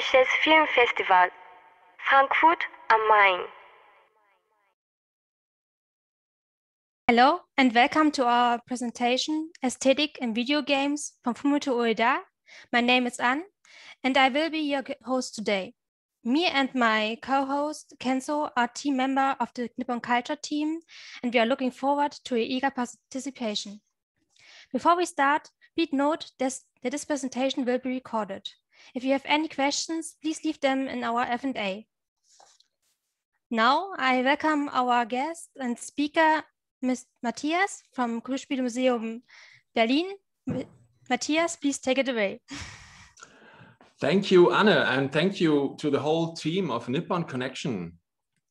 Japanisches Filmfestival, Frankfurt am Main. Hello and welcome to our presentation Aesthetic in Video Games from Fumito Ueda. My name is Anne and I will be your host today. Me and my co-host Kenzo are team member of the Nippon Culture team and we are looking forward to your eager participation. Before we start, please note that this presentation will be recorded. If you have any questions, please leave them in our F&A. Now I welcome our guest and speaker, Ms. Matthias from Museum Berlin. Matthias, please take it away. Thank you, Anne, and thank you to the whole team of Nippon Connection.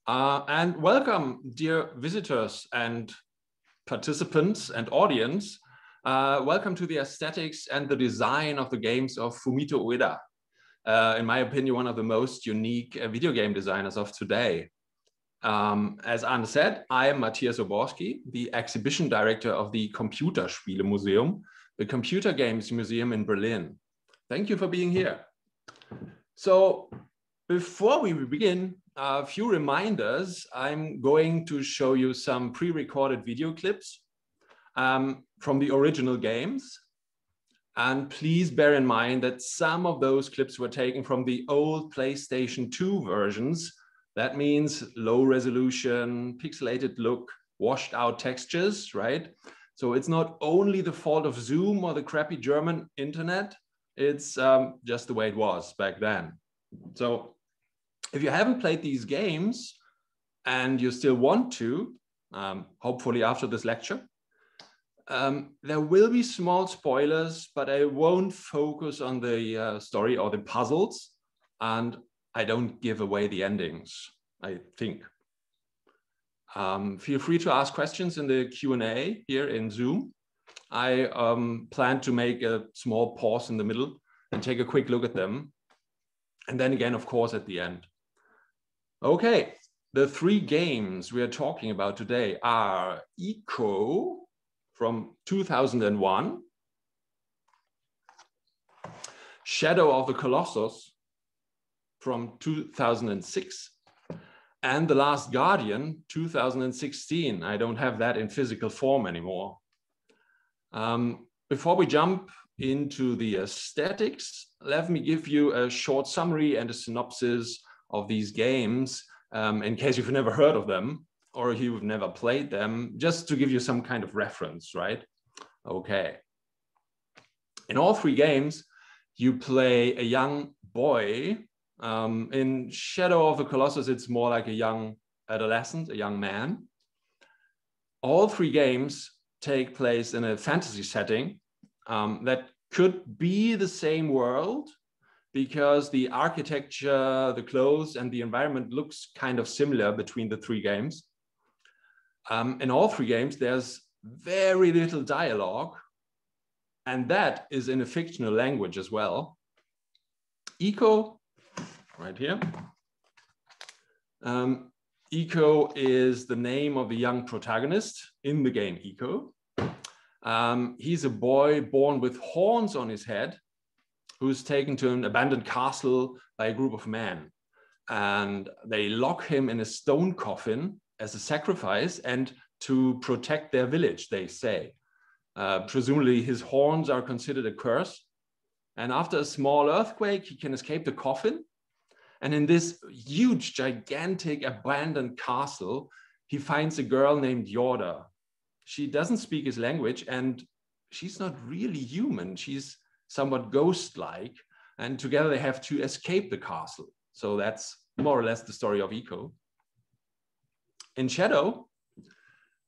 Uh, and welcome, dear visitors and participants and audience. Uh, welcome to the aesthetics and the design of the games of Fumito Ueda. Uh, in my opinion, one of the most unique uh, video game designers of today. Um, as Anne said, I am Matthias Oborski, the exhibition director of the Computerspiele Museum, the computer games museum in Berlin. Thank you for being here. So before we begin, a few reminders. I'm going to show you some pre-recorded video clips um, from the original games. And please bear in mind that some of those clips were taken from the old PlayStation 2 versions. That means low resolution, pixelated look, washed out textures, right? So it's not only the fault of Zoom or the crappy German internet, it's um, just the way it was back then. So if you haven't played these games and you still want to, um, hopefully after this lecture, um, there will be small spoilers, but I won't focus on the uh, story or the puzzles, and I don't give away the endings, I think. Um, feel free to ask questions in the Q&A here in Zoom. I um, plan to make a small pause in the middle and take a quick look at them. And then again, of course, at the end. Okay, the three games we are talking about today are Ico from 2001, Shadow of the Colossus from 2006, and The Last Guardian 2016. I don't have that in physical form anymore. Um, before we jump into the aesthetics, let me give you a short summary and a synopsis of these games um, in case you've never heard of them or you've never played them, just to give you some kind of reference, right? Okay. In all three games, you play a young boy. Um, in Shadow of the Colossus, it's more like a young adolescent, a young man. All three games take place in a fantasy setting um, that could be the same world because the architecture, the clothes, and the environment looks kind of similar between the three games. Um, in all three games, there's very little dialogue, and that is in a fictional language as well. Ico, right here. Um, Ico is the name of a young protagonist in the game Ico. Um, he's a boy born with horns on his head who's taken to an abandoned castle by a group of men. And they lock him in a stone coffin as a sacrifice and to protect their village, they say. Uh, presumably, his horns are considered a curse. And after a small earthquake, he can escape the coffin. And in this huge, gigantic, abandoned castle, he finds a girl named Yorda. She doesn't speak his language and she's not really human. She's somewhat ghost like. And together they have to escape the castle. So that's more or less the story of Ico. In Shadow,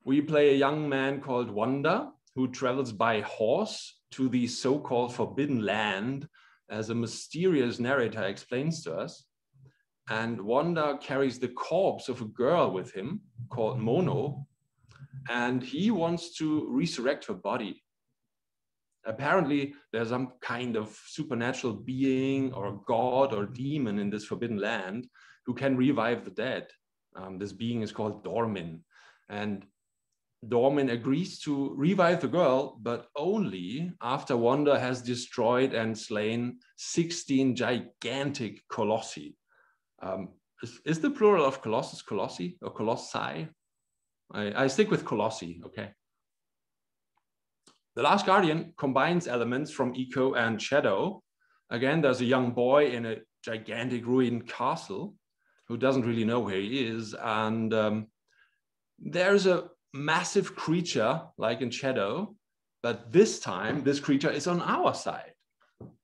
we play a young man called Wanda who travels by horse to the so-called Forbidden Land, as a mysterious narrator explains to us. And Wanda carries the corpse of a girl with him called Mono, and he wants to resurrect her body. Apparently, there's some kind of supernatural being or god or demon in this forbidden land who can revive the dead. Um, this being is called Dormin. And Dormin agrees to revive the girl, but only after Wanda has destroyed and slain 16 gigantic colossi. Um, is, is, the plural of colossus colossi or colossi? I, I stick with colossi, okay. The Last Guardian combines elements from Ico and Shadow. Again, there's a young boy in a gigantic ruined castle who doesn't really know where he is. And um, there's a massive creature like in Shadow, but this time this creature is on our side.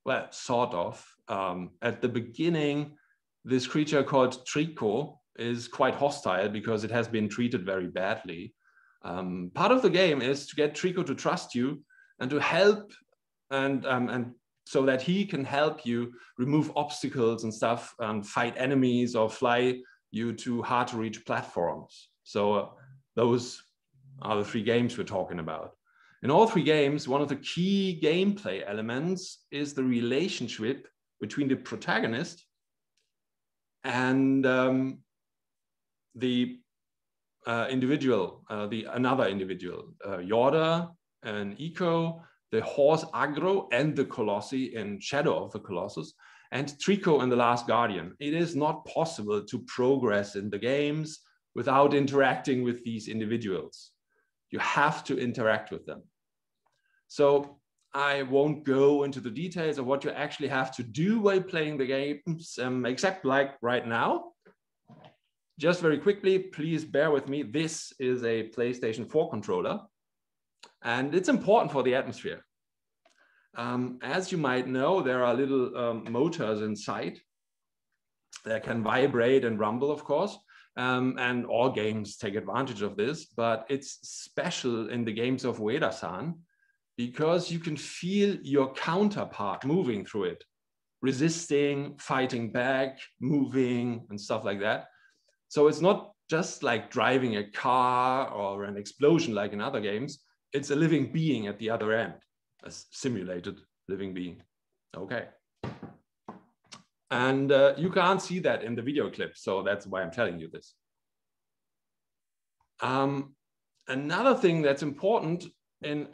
Well, sort of. Um, at the beginning, this creature called Trico is quite hostile because it has been treated very badly. Um, part of the game is to get Trico to trust you and to help and um, and so that he can help you remove obstacles and stuff and fight enemies or fly you to hard to reach platforms. So uh, those are the three games we're talking about. In all three games, one of the key gameplay elements is the relationship between the protagonist and um, the uh, individual, uh, the another individual, uh, Yorda and Ico, the horse Agro and the Colossi in Shadow of the Colossus, and Trico and the Last Guardian. It is not possible to progress in the games without interacting with these individuals. You have to interact with them. So I won't go into the details of what you actually have to do while playing the games, um, except like right now. Just very quickly, please bear with me. This is a PlayStation 4 controller, and it's important for the atmosphere. Um, as you might know, there are little um, motors inside that can vibrate and rumble, of course. Um, and all games take advantage of this, but it's special in the games of Ueda-san because you can feel your counterpart moving through it, resisting, fighting back, moving, and stuff like that. So it's not just like driving a car or an explosion like in other games, it's a living being at the other end, a simulated living being. Okay. And uh, you can't see that in the video clip. So that's why I'm telling you this. Um, another thing that's important in,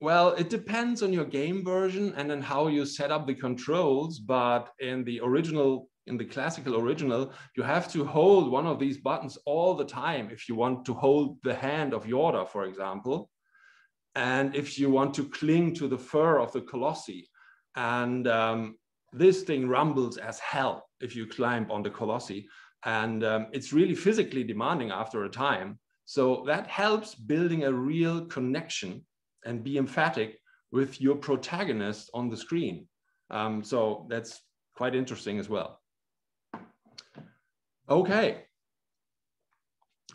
well, it depends on your game version and then how you set up the controls. But in the original, in the classical original, you have to hold one of these buttons all the time if you want to hold the hand of Yorda, for example. And if you want to cling to the fur of the Colossi. And um, this thing rumbles as hell if you climb on the Colossi. And um, it's really physically demanding after a time. So that helps building a real connection and be emphatic with your protagonist on the screen. Um, so that's quite interesting as well. Okay,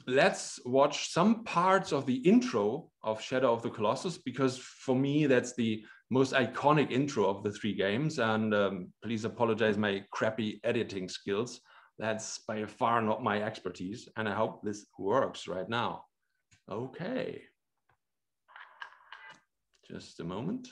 let's watch some parts of the intro of Shadow of the Colossus because for me that's the most iconic intro of the three games. And um, please apologize my crappy editing skills. That's by far not my expertise. And I hope this works right now. Okay. Just a moment.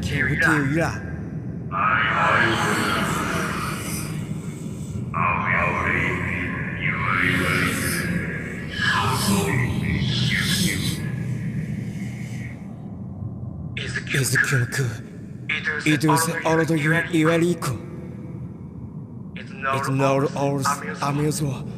King with you, yeah. Is the Kyoku. It was all the Iweriko. It's not all amusement.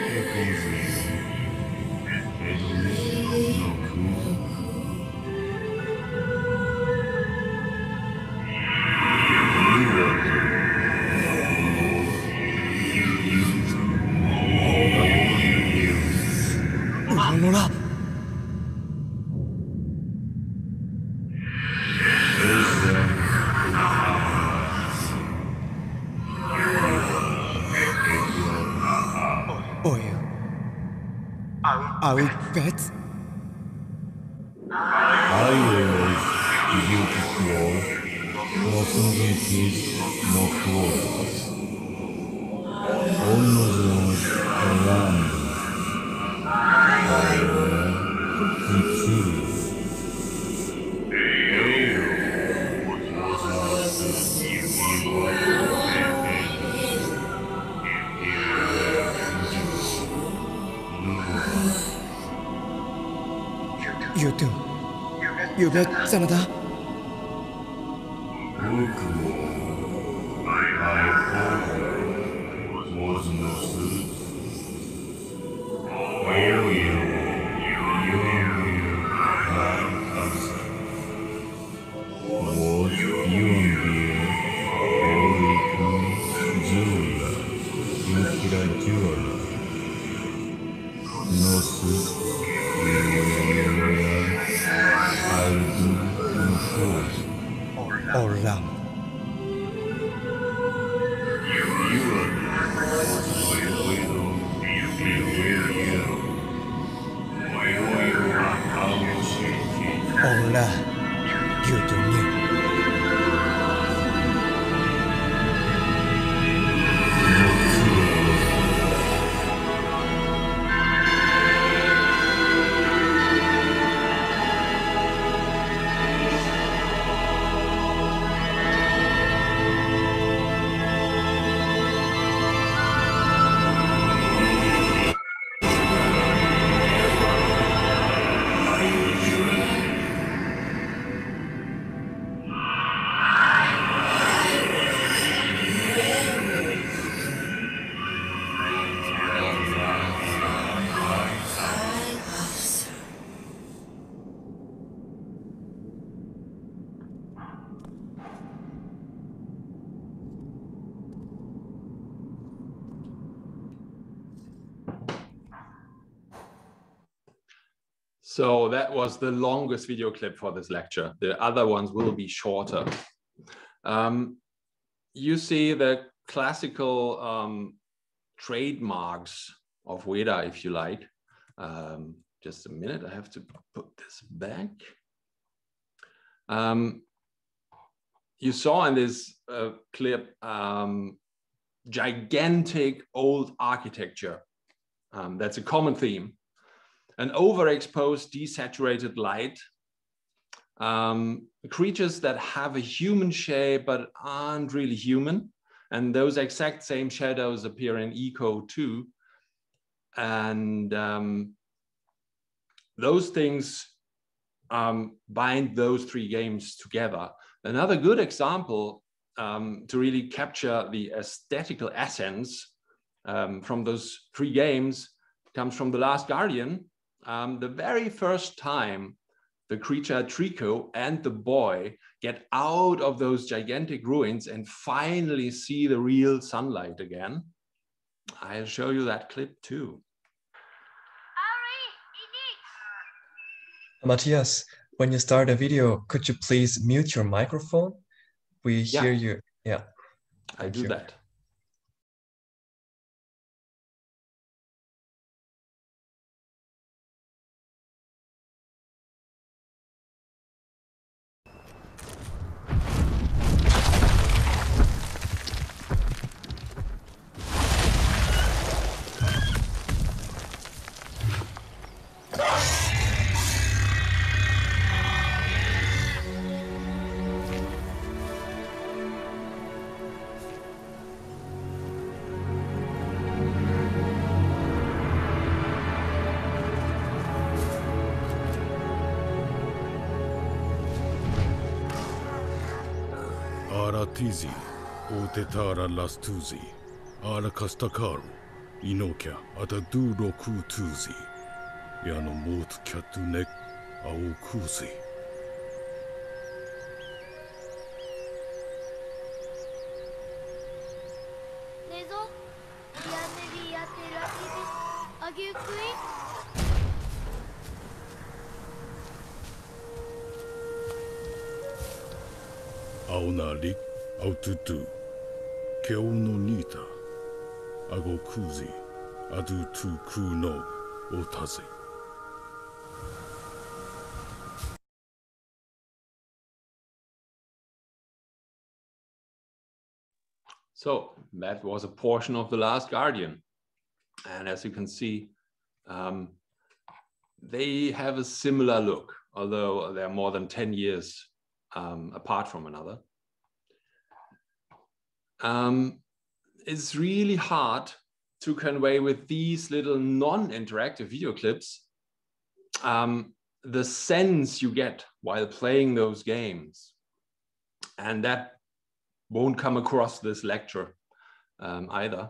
bits. 怎么的 So that was the longest video clip for this lecture. The other ones will be shorter. Um, you see the classical um, trademarks of Ueda, if you like. Um, just a minute, I have to put this back. Um, you saw in this uh, clip um, gigantic old architecture. Um, that's a common theme an overexposed desaturated light, um, creatures that have a human shape but aren't really human. And those exact same shadows appear in Ico too. And um, those things um, bind those three games together. Another good example um, to really capture the aesthetical essence um, from those three games comes from The Last Guardian, um, the very first time the creature Trico and the boy get out of those gigantic ruins and finally see the real sunlight again. I'll show you that clip too. Matthias, when you start a video, could you please mute your microphone? We Yeah. hear you. Yeah. I Thank do you. that. Tizi, Otetara Lastuzi, Ala Castacaro, Inokia, Atadu Roku Tuzi, Yanomot Katunek, Aokuzi. 青な立 Aututu, Keo no Agokuzi, Adutu Ku Otaze. So that was a portion of The Last Guardian. And as you can see, um, they have a similar look, although they're more than 10 years um, apart from another. Um, it's really hard to convey with these little non-interactive video clips um, the sense you get while playing those games. And that won't come across this lecture um, either.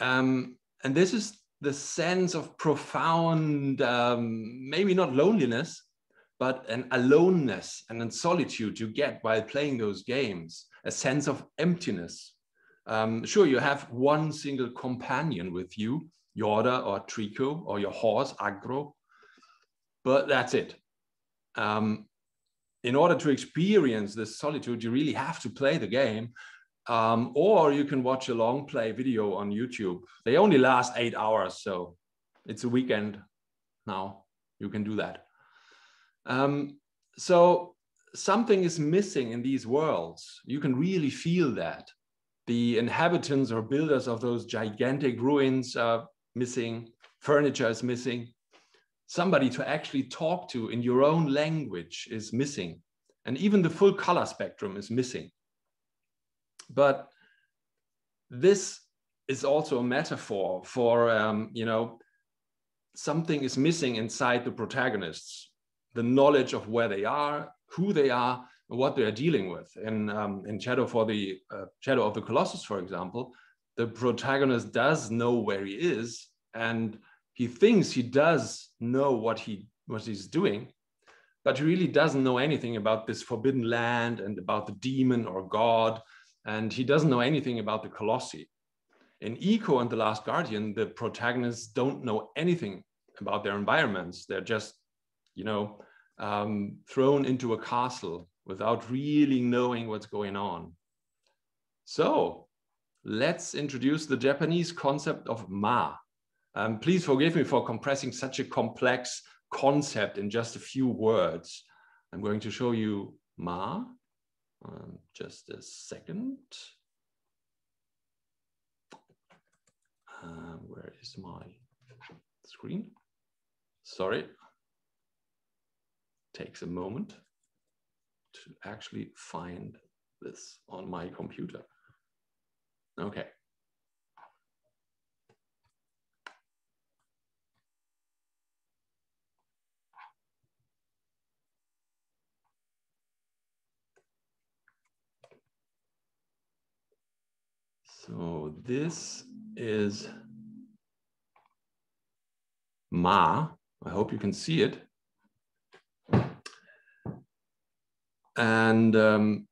Um, and this is the sense of profound, um, maybe not loneliness, but an aloneness and a solitude you get while playing those games, a sense of emptiness. Um, sure, you have one single companion with you, Yorda or Trico or your horse, Agro, but that's it. Um, in order to experience this solitude, you really have to play the game. Um, or you can watch a long play video on YouTube. They only last eight hours, so it's a weekend now. You can do that. Um, so something is missing in these worlds. You can really feel that. The inhabitants or builders of those gigantic ruins are missing, furniture is missing, somebody to actually talk to in your own language is missing. And even the full color spectrum is missing. But this is also a metaphor for, um, you know, something is missing inside the protagonists, the knowledge of where they are, who they are, and what they are dealing with. In, um, in Shadow for the uh, Shadow of the Colossus, for example, the protagonist does know where he is, and he thinks he does know what he what he's doing, but he really doesn't know anything about this forbidden land and about the demon or God, and he doesn't know anything about the Colossi. In Ico and The Last Guardian, the protagonists don't know anything about their environments. They're just, you know, um, thrown into a castle without really knowing what's going on. So let's introduce the Japanese concept of ma. Um, please forgive me for compressing such a complex concept in just a few words. I'm going to show you ma. Um, just a second. Uh, where is my screen? Sorry. Takes a moment to actually find this on my computer. Okay. So this is Ma. I hope you can see it. And um,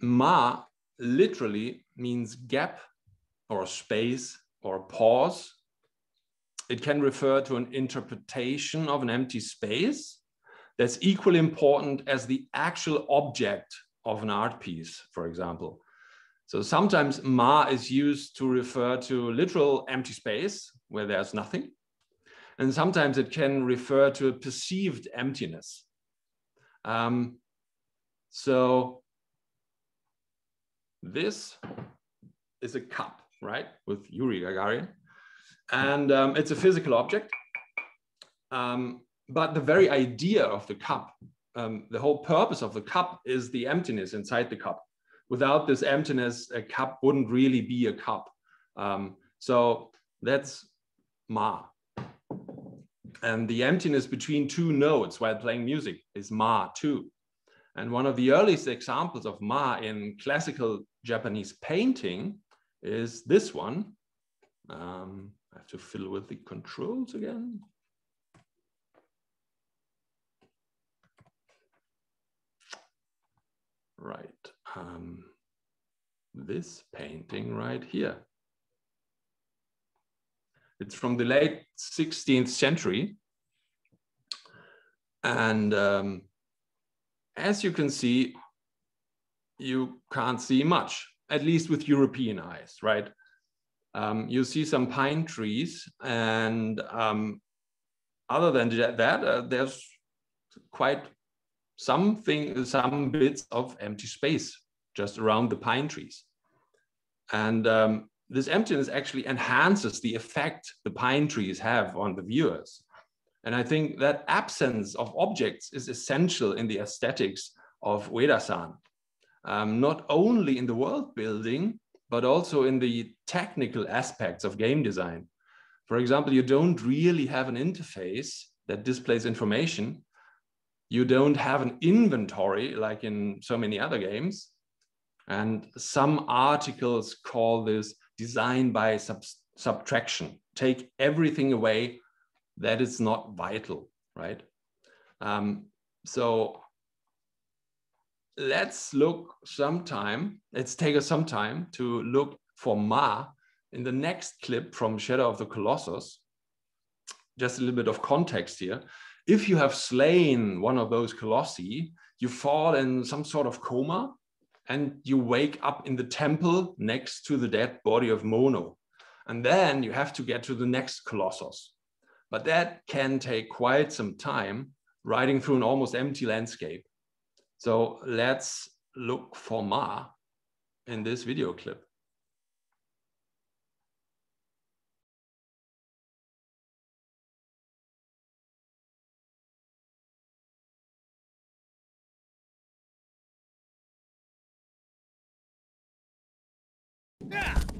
Ma literally means gap or space or pause. It can refer to an interpretation of an empty space. that's equally important as the actual object of an art piece, for example. So sometimes ma is used to refer to literal empty space where there's nothing. And sometimes it can refer to a perceived emptiness. Um, so this is a cup, right, with Yuri Gagarin. And um, it's a physical object. Um, but the very idea of the cup, um, the whole purpose of the cup is the emptiness inside the cup. Without this emptiness, a cup wouldn't really be a cup. Um, so that's Ma. And the emptiness between two notes while playing music is Ma too. And one of the earliest examples of Ma in classical Japanese painting is this one. Um, I have to fill with the controls again. Right. Um, this painting right here. It's from the late 16th century. And um, as you can see, you can't see much, at least with European eyes, right? Um, you see some pine trees and um, other than that, uh, there's quite something, some bits of empty space just around the pine trees. And um, this emptiness actually enhances the effect the pine trees have on the viewers. And I think that absence of objects is essential in the aesthetics of Ueda-san, um, not only in the world building, but also in the technical aspects of game design. For example, you don't really have an interface that displays information, you don't have an inventory like in so many other games. And some articles call this design by sub subtraction. Take everything away that is not vital, right? Um, so let's look sometime, let's take us some time to look for Ma in the next clip from Shadow of the Colossus. Just a little bit of context here if you have slain one of those colossi, you fall in some sort of coma and you wake up in the temple next to the dead body of Mono. And then you have to get to the next colossus. But that can take quite some time riding through an almost empty landscape. So let's look for Ma in this video clip. Yeah!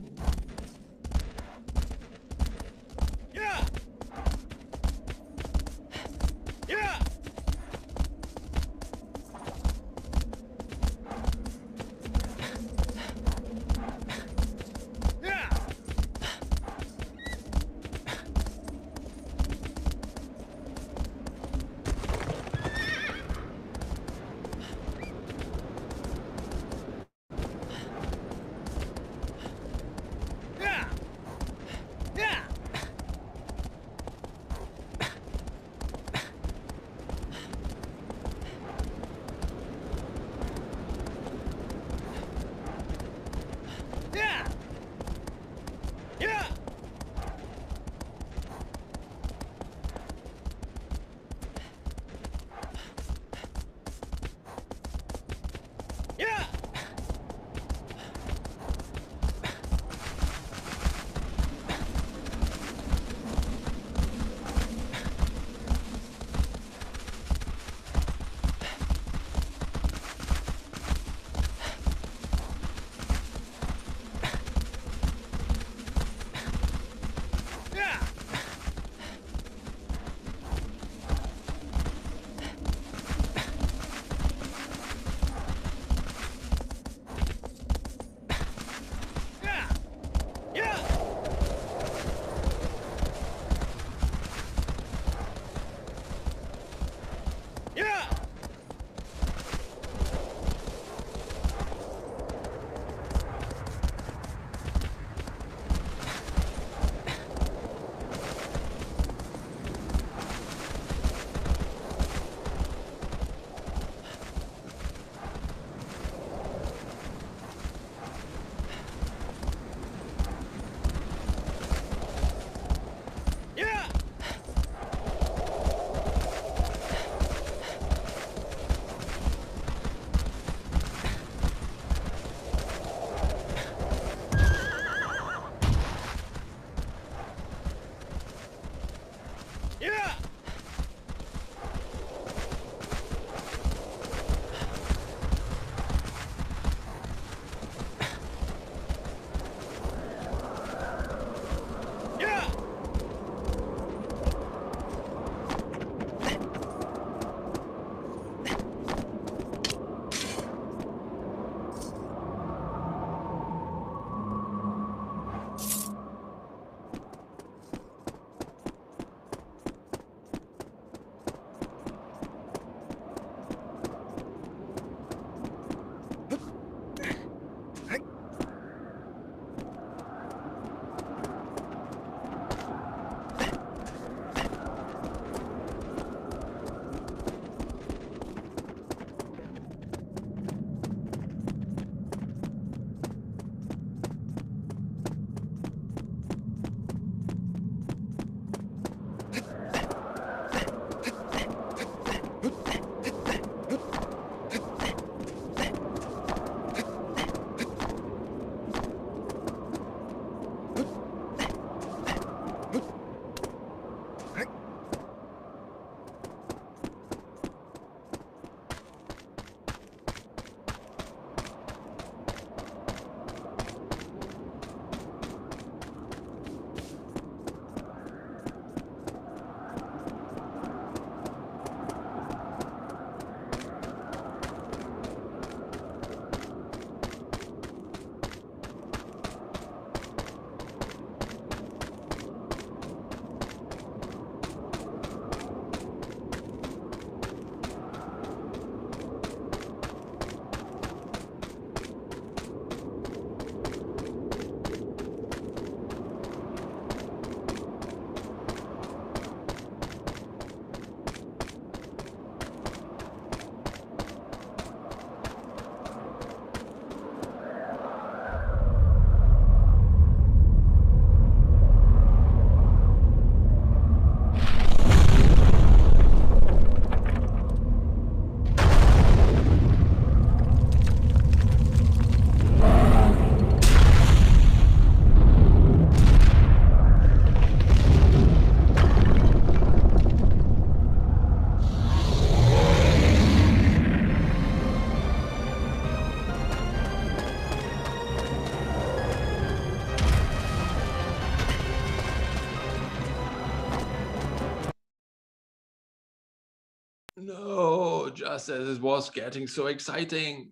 Just as it was getting so exciting.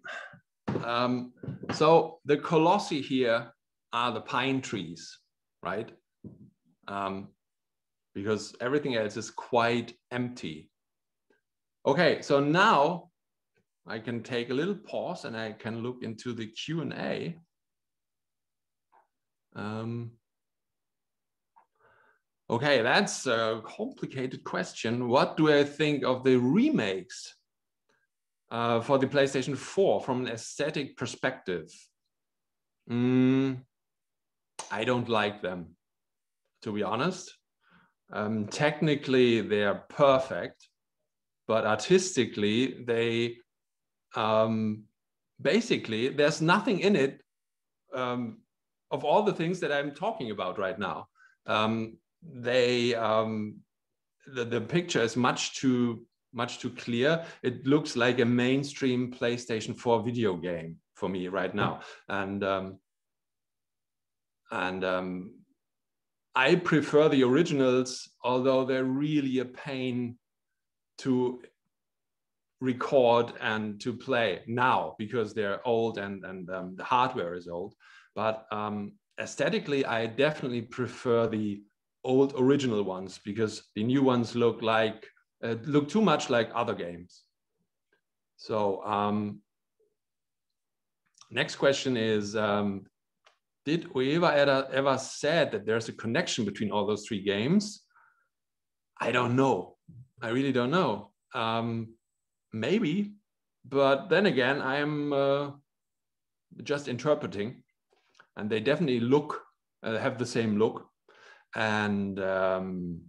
Um, so the colossi here are the pine trees, right? Um, because everything else is quite empty. Okay, so now I can take a little pause and I can look into the Q&A. Um, okay, that's a complicated question. What do I think of the remakes uh, for the PlayStation 4 from an aesthetic perspective? Mm, I don't like them, to be honest. Um, technically, they're perfect, but artistically, they um, basically, there's nothing in it um, of all the things that I'm talking about right now. Um, they, um, the, the picture is much too much too clear. It looks like a mainstream PlayStation 4 video game for me right now, and um, and um, I prefer the originals, although they're really a pain to record and to play now because they're old and, and um, the hardware is old. But um, aesthetically, I definitely prefer the old original ones because the new ones look like uh, look too much like other games. So um, next question is, um, did Ueda ever, ever said that there's a connection between all those three games? I don't know. I really don't know. Um, maybe, but then again, I'm uh, just interpreting, and they definitely look uh, have the same look. And um,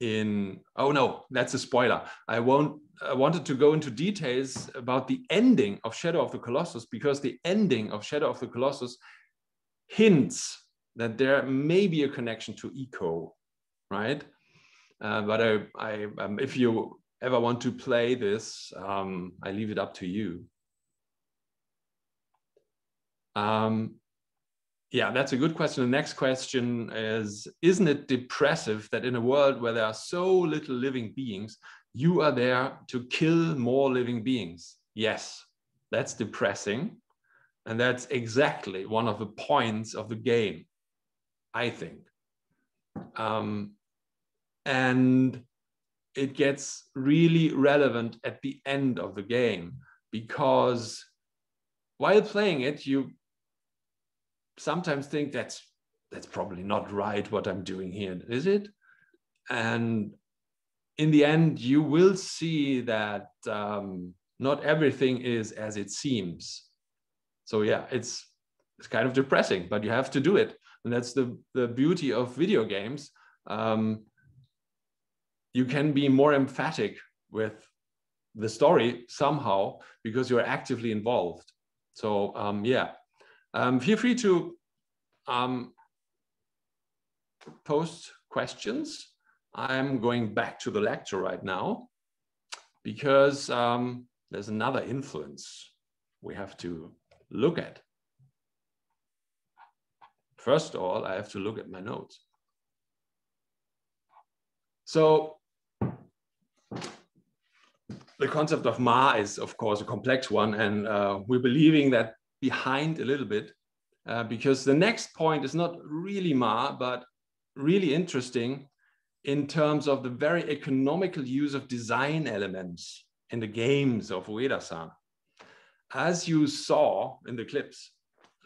in oh no, that's a spoiler. I won't. I wanted to go into details about the ending of Shadow of the Colossus because the ending of Shadow of the Colossus hints that there may be a connection to Ico right? Uh, but I, I um, if you ever want to play this, um, I leave it up to you. Um, yeah, that's a good question. The next question is Isn't it depressive that in a world where there are so little living beings, you are there to kill more living beings? Yes, that's depressing. And that's exactly one of the points of the game, I think. Um, and it gets really relevant at the end of the game because while playing it, you sometimes think that's that's probably not right what I'm doing here, is it? And in the end, you will see that um, not everything is as it seems. So yeah, it's it's kind of depressing, but you have to do it, and that's the the beauty of video games. Um, you can be more emphatic with the story somehow because you're actively involved. So um, yeah, um, feel free to um, post questions. I'm going back to the lecture right now because um, there's another influence we have to look at. First of all, I have to look at my notes. So the concept of Ma is, of course, a complex one, and uh, we're believing that behind a little bit uh, because the next point is not really Ma, but really interesting in terms of the very economical use of design elements in the games of Ueda-san. As you saw in the clips,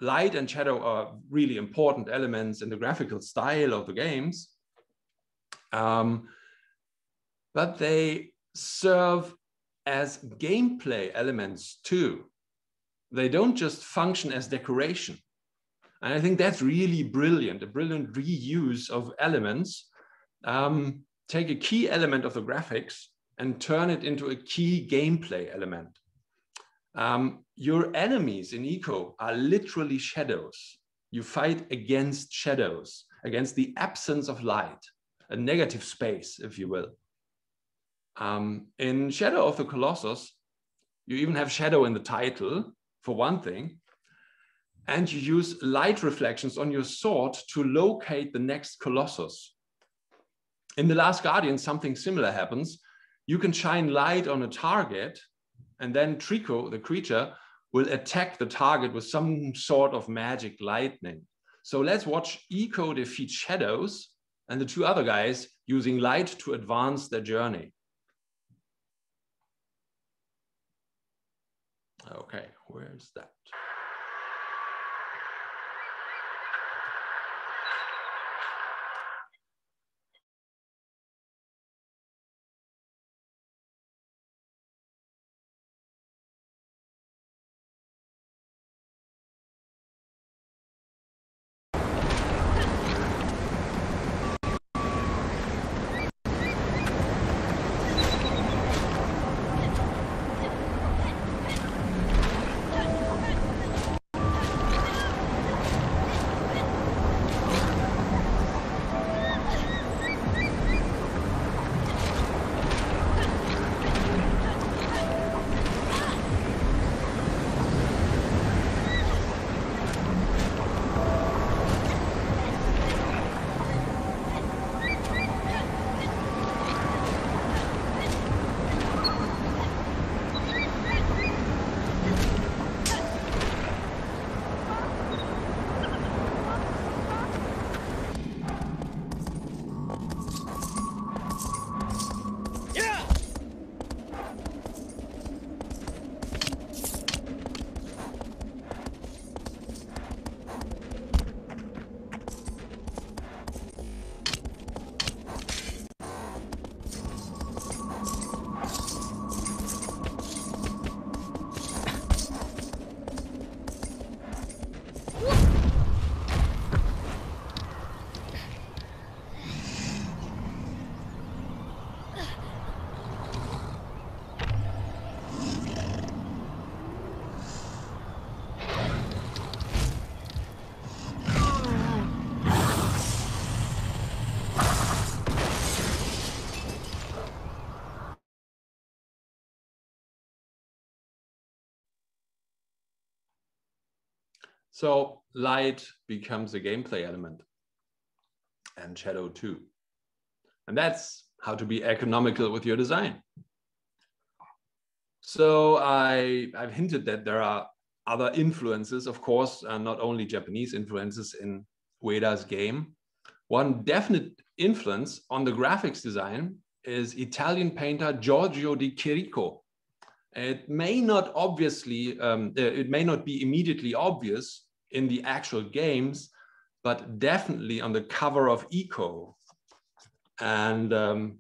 light and shadow are really important elements in the graphical style of the games. Um, but they serve as gameplay elements too. They don't just function as decoration. And I think that's really brilliant, a brilliant reuse of elements. Um, take a key element of the graphics and turn it into a key gameplay element. Um, your enemies in Ico are literally shadows. You fight against shadows, against the absence of light, a negative space, if you will. Um, in Shadow of the Colossus, you even have shadow in the title, for one thing, and you use light reflections on your sword to locate the next Colossus. In The Last Guardian, something similar happens. you can shine light on a target and then Trico, the creature, will attack the target with some sort of magic lightning. So let's watch Ico defeat shadows and the two other guys using light to advance their journey. Okay, where's that? So light becomes a gameplay element and shadow too. And that's how to be economical with your design. So I, I've hinted that there are other influences, of course, uh, not only Japanese influences in Ueda's game. One definite influence on the graphics design is Italian painter Giorgio de Chirico. It may not obviously, um, it may not be immediately obvious in the actual games, but definitely on the cover of Ico. And um,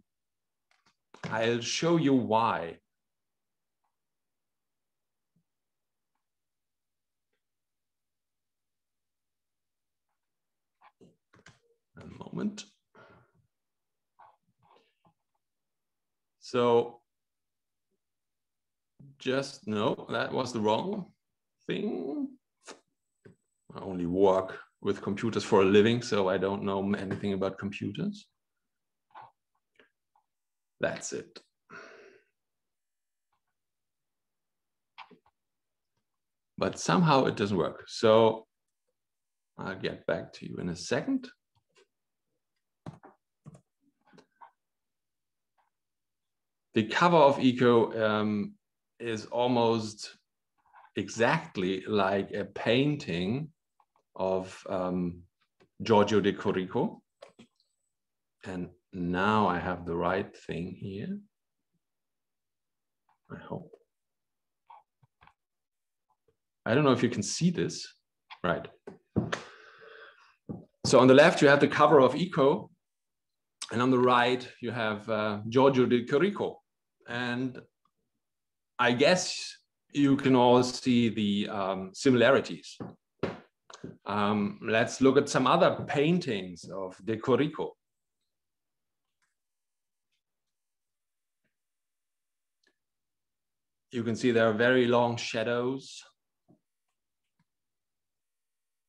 I'll show you why. A moment. So just no, that was the wrong thing. I only work with computers for a living, so I don't know anything about computers. That's it. But somehow it doesn't work. So I'll get back to you in a second. The cover of Ico um, is almost exactly like a painting of um, Giorgio de Chirico. And now I have the right thing here. I hope. I don't know if you can see this. Right. So on the left, you have the cover of Ico. And on the right, you have uh, Giorgio de Chirico. And I guess you can all see the um, similarities. Um, let's look at some other paintings of De Chirico. You can see there are very long shadows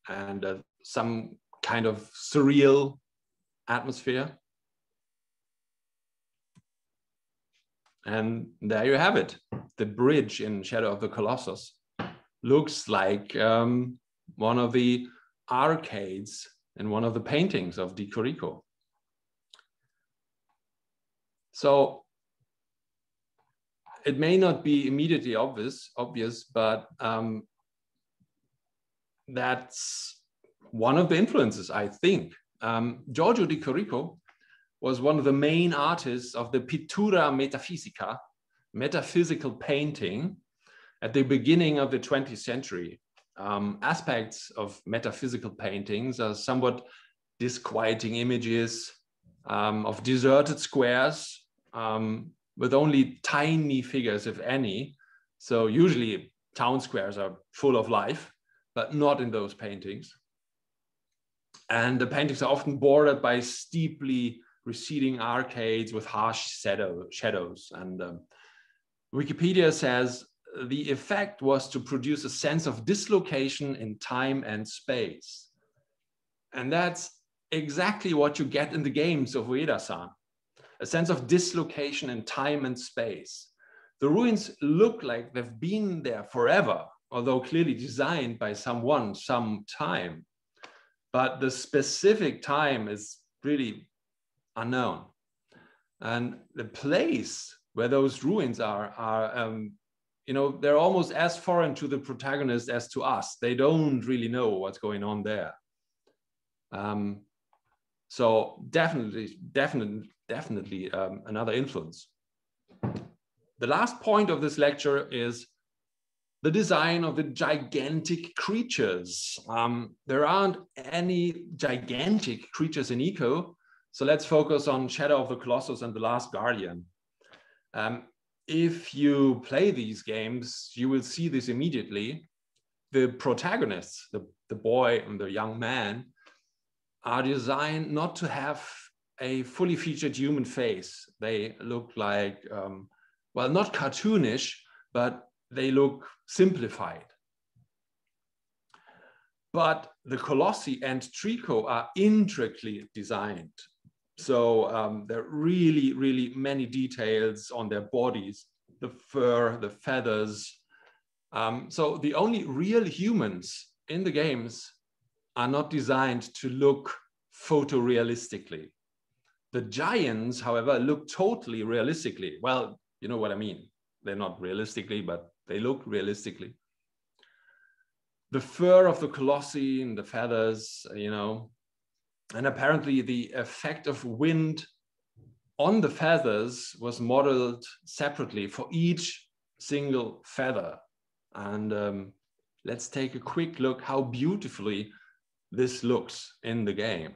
and uh, some kind of surreal atmosphere. And there you have it. The bridge in Shadow of the Colossus looks like um, one of the arcades in one of the paintings of De Chirico. So it may not be immediately obvious, obvious, but um, that's one of the influences, I think. Um, Giorgio de Chirico was one of the main artists of the Pittura Metafisica, metaphysical painting, at the beginning of the 20th century. Um, aspects of metaphysical paintings are somewhat disquieting images um, of deserted squares um, with only tiny figures, if any. So usually town squares are full of life, but not in those paintings. And the paintings are often bordered by steeply receding arcades with harsh shadow, shadows. And um, Wikipedia says the effect was to produce a sense of dislocation in time and space. And that's exactly what you get in the games of Ueda-san, a sense of dislocation in time and space. The ruins look like they've been there forever, although clearly designed by someone some time. But the specific time is really unknown. And the place where those ruins are, are um, you know, they're almost as foreign to the protagonist as to us. They don't really know what's going on there. Um, so definitely, definitely, definitely um, another influence. The last point of this lecture is the design of the gigantic creatures. Um, there aren't any gigantic creatures in Ico, so let's focus on Shadow of the Colossus and The Last Guardian. Um, if you play these games, you will see this immediately. The protagonists, the, the boy and the young man, are designed not to have a fully featured human face. They look like, um, well, not cartoonish, but they look simplified. But the Colossi and Trico are intricately designed. So um, there are really, really many details on their bodies, the fur, the feathers. Um, so the only real humans in the games are not designed to look photorealistically. The giants, however, look totally realistically. Well, you know what I mean. They're not realistically, but they look realistically. The fur of the colossi and the feathers, you know, and apparently the effect of wind on the feathers was modeled separately for each single feather. And um, let's take a quick look how beautifully this looks in the game.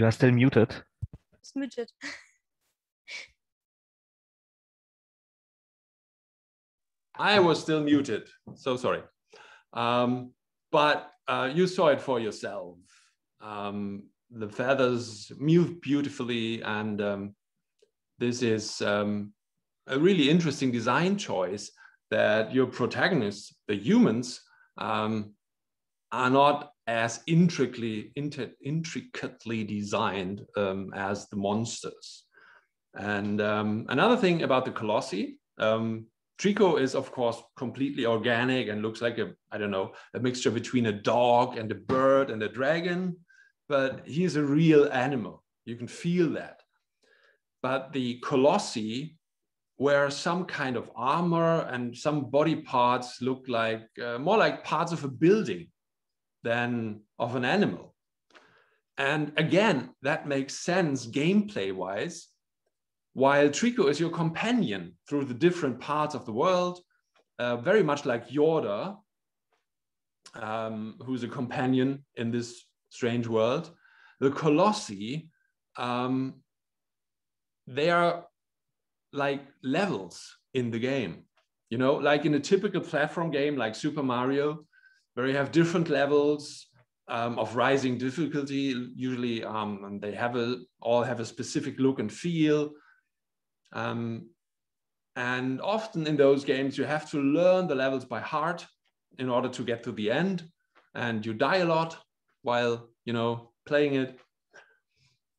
You are still muted. It's muted. I was still muted, so sorry. Um, but uh, you saw it for yourself. Um, the feathers move beautifully, and um, this is um, a really interesting design choice that your protagonists, the humans, um, are not as intricately, intricately designed um, as the monsters. And um, another thing about the Colossi, um, Trico is of course completely organic and looks like a, I don't know, a mixture between a dog and a bird and a dragon, but he's a real animal. You can feel that. But the Colossi wear some kind of armor and some body parts look like uh, more like parts of a building than of an animal. And again, that makes sense gameplay wise while Trico is your companion through the different parts of the world, uh, very much like Yorda, um, who's a companion in this strange world. The Colossi, um, they are like levels in the game. You know, like in a typical platform game like Super Mario, where you have different levels um, of rising difficulty. Usually, um, they have a all have a specific look and feel. Um, and often in those games, you have to learn the levels by heart in order to get to the end. And you die a lot while, you know, playing it.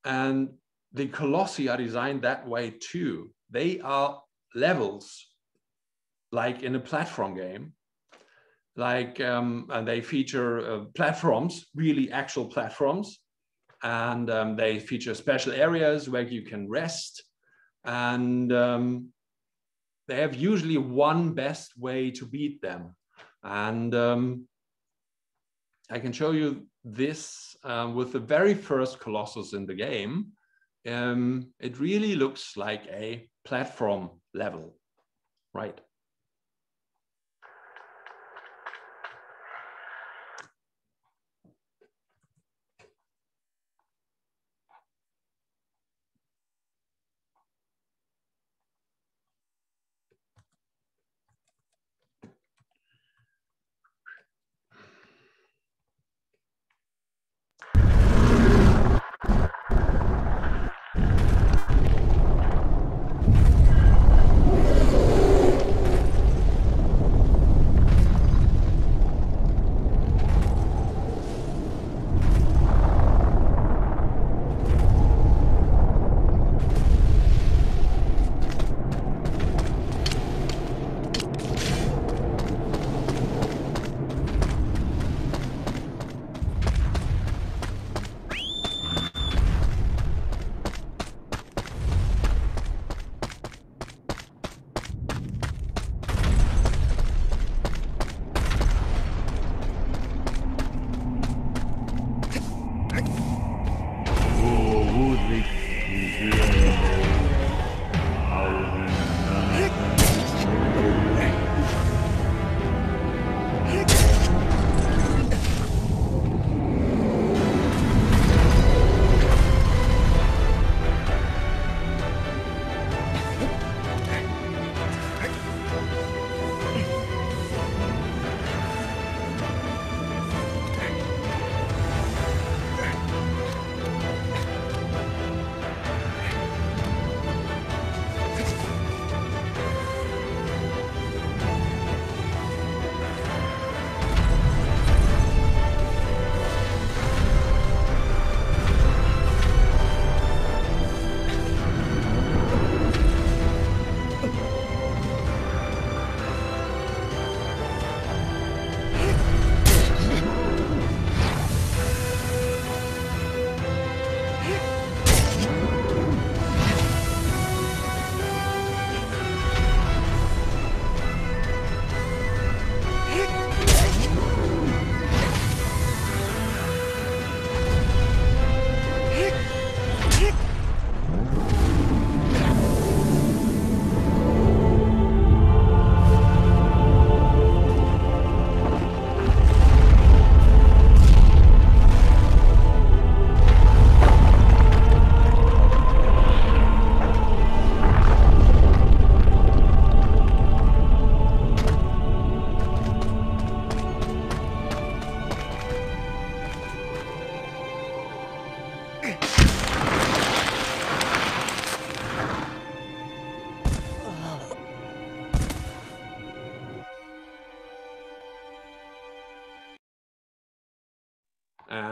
And the Colossi are designed that way too. They are levels like in a platform game. Like, um, and they feature uh, platforms, really actual platforms. And um, they feature special areas where you can rest and um, they have usually one best way to beat them. And um, I can show you this um, with the very first Colossus in the game. Um, it really looks like a platform level, right?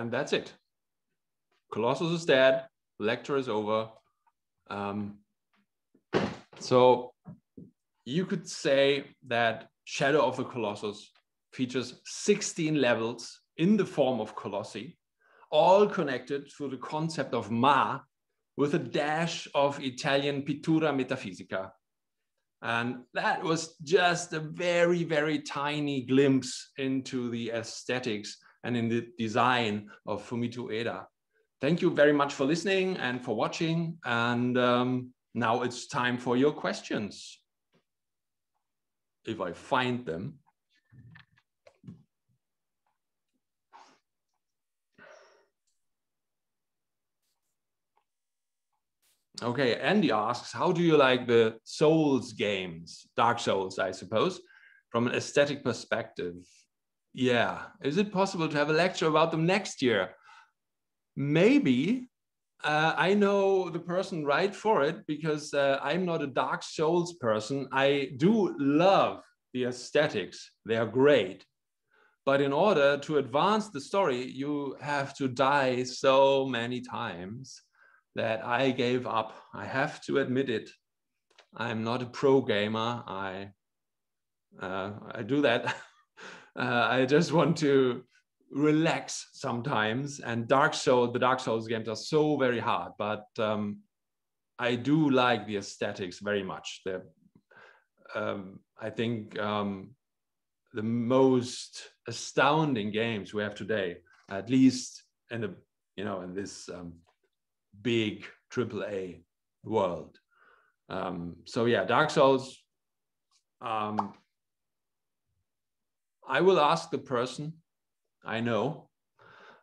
And that's it. Colossus is dead. Lecture is over. Um, so you could say that Shadow of the Colossus features 16 levels in the form of colossi, all connected to the concept of Ma with a dash of Italian pittura metafisica. And that was just a very, very tiny glimpse into the aesthetics and in the design of Fumito Ueda. Thank you very much for listening and for watching. And um, now it's time for your questions. If I find them. Okay, Andy asks, how do you like the Souls games, Dark Souls, I suppose, from an aesthetic perspective? Yeah, is it possible to have a lecture about them next year? Maybe. Uh, I know the person right for it because uh, I'm not a Dark Souls person. I do love the aesthetics, they are great. But in order to advance the story, you have to die so many times that I gave up. I have to admit it. I'm not a pro gamer. I uh, I do that. uh, I just want to relax sometimes. And Dark Souls, the Dark Souls games are so very hard, but um, I do like the aesthetics very much. They're, um, I think um, the most astounding games we have today, at least in the you know in this um, big AAA world. Um, so yeah, Dark Souls. Um, I will ask the person. I know,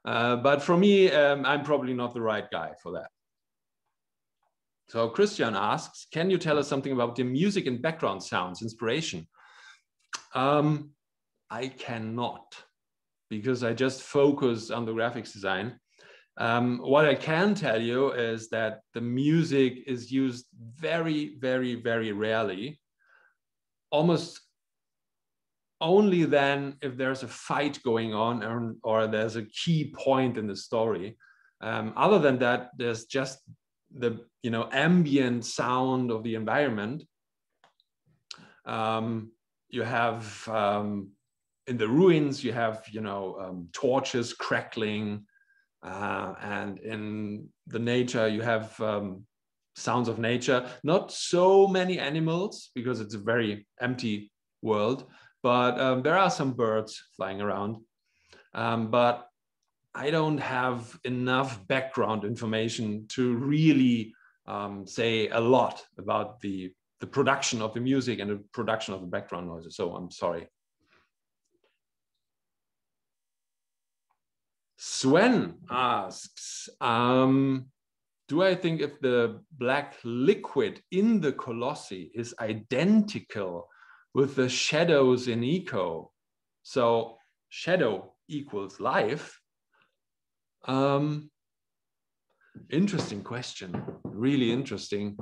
uh, but for me, um, I'm probably not the right guy for that. So Christian asks, can you tell us something about the music and background sounds inspiration? Um, I cannot because I just focus on the graphics design. Um, what I can tell you is that the music is used very, very, very rarely, almost only then if there's a fight going on or, or there's a key point in the story. Um, other than that, there's just the you know ambient sound of the environment. Um, you have um, in the ruins, you have you know um, torches crackling. Uh, and in the nature, you have um, sounds of nature. Not so many animals because it's a very empty world, but um, there are some birds flying around. Um, but I don't have enough background information to really um, say a lot about the, the production of the music and the production of the background noises. So I'm sorry. Sven asks, um, do I think if the black liquid in the colossi is identical with the shadows in Ico? So shadow equals life. Um, interesting question, really interesting.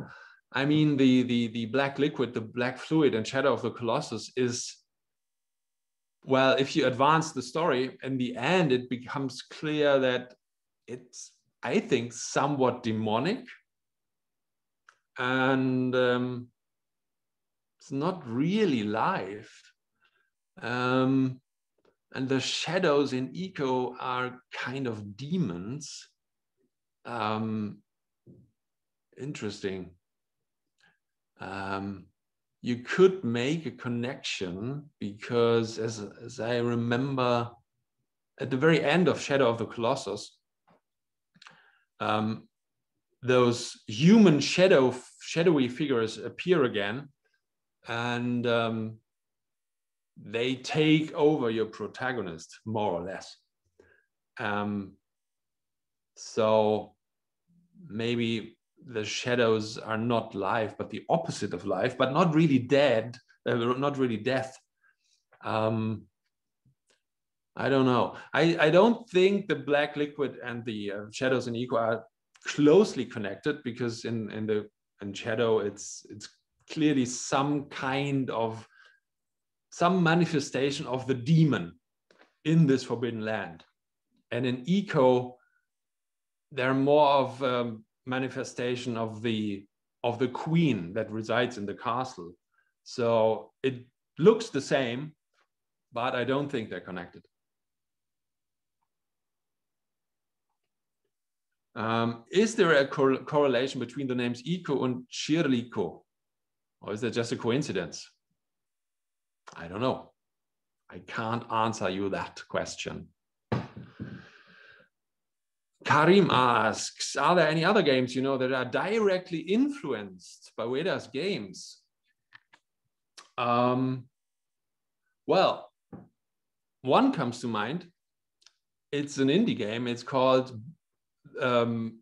I mean, the, the, the black liquid, the black fluid and shadow of the Colossus is well, if you advance the story, in the end, it becomes clear that it's, I think, somewhat demonic. And um, it's not really life. Um, and the shadows in Ico are kind of demons. Um, interesting. Um, you could make a connection because as, as I remember at the very end of Shadow of the Colossus, um, those human shadow shadowy figures appear again and um, they take over your protagonist more or less um, so maybe the shadows are not life, but the opposite of life, but not really dead, uh, not really death. Um, I don't know. I, I don't think the black liquid and the uh, shadows in Ico are closely connected because in, in the in shadow it's it's clearly some kind of some manifestation of the demon in this forbidden land and in Ico they're more of a manifestation of the of the queen that resides in the castle. So it looks the same, but I don't think they're connected. Um, is there a cor correlation between the names Ico and Chirico? Or is that just a coincidence? I don't know. I can't answer you that question. Karim asks, are there any other games you know that are directly influenced by Ueda's games? Um, well, one comes to mind. It's an indie game. It's called um,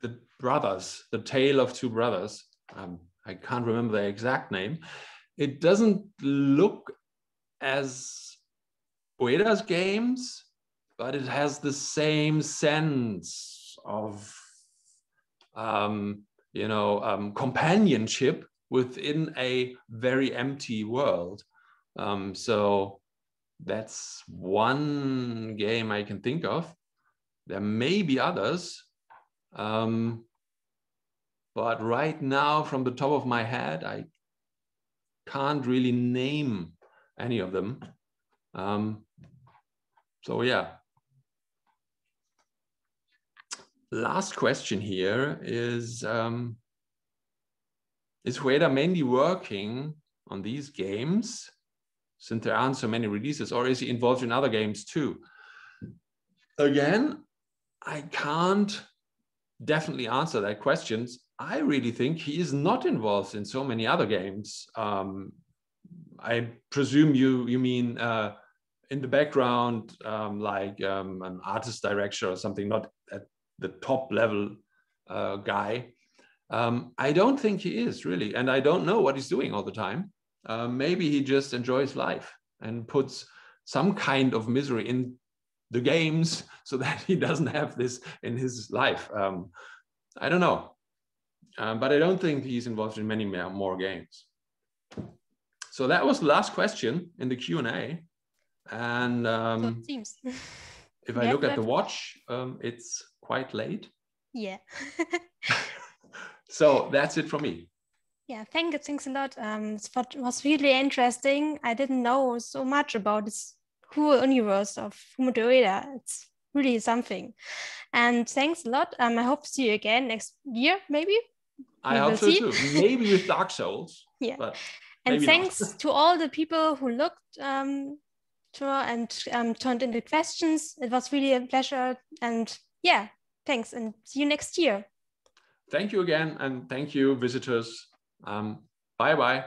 The Brothers, The Tale of Two Brothers. Um, I can't remember the exact name. It doesn't look as Ueda's games, but it has the same sense of, um, you know, um, companionship within a very empty world. Um, so that's one game I can think of. There may be others. Um, but right now, from the top of my head, I can't really name any of them. Um, so yeah. Last question here is, um, is Ueda mainly working on these games since there aren't so many releases or is he involved in other games too? Again, I can't definitely answer that question. I really think he is not involved in so many other games. Um, I presume you you mean uh, in the background, um, like um, an artist director or something, not at the top level uh, guy. Um, I don't think he is really, and I don't know what he's doing all the time. Uh, maybe he just enjoys life and puts some kind of misery in the games so that he doesn't have this in his life. Um, I don't know. Um, but I don't think he's involved in many more games. So that was the last question in the Q&A. And um, so seems. if I look at the watch, um, it's quite late. Yeah. so that's it from me. Yeah, thank you. Thanks a lot. Um, it was really interesting. I didn't know so much about this cool universe of Fumito Ueda. It's really something. And thanks a lot. Um, I hope to see you again next year, maybe. I hope so see. too. Maybe with Dark Souls. yeah. and thanks to all the people who looked um, to and um, turned into questions. It was really a pleasure. And yeah, thanks. And see you next year. Thank you again. And thank you, visitors. Um, bye bye.